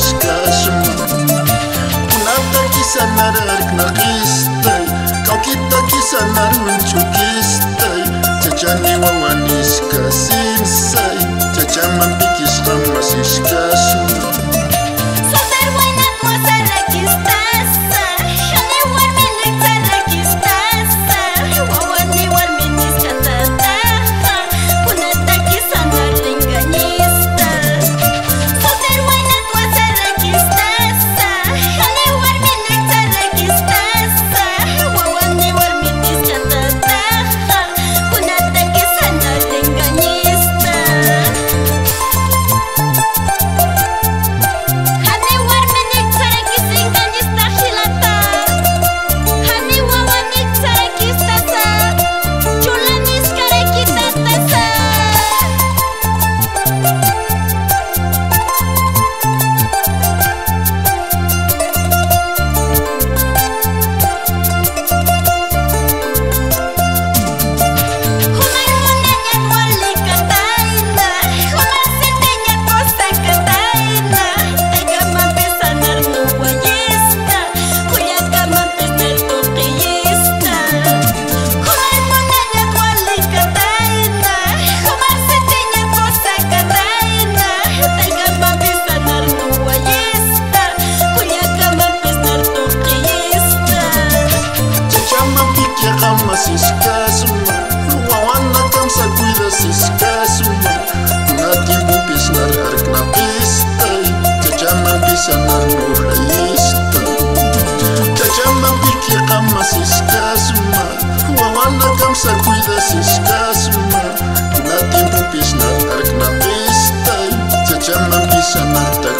discuss ma sisikasma hoahoanina ka misakoida sisikasma na tempo mpiasina araky napesitay tsy hatrany mampisanata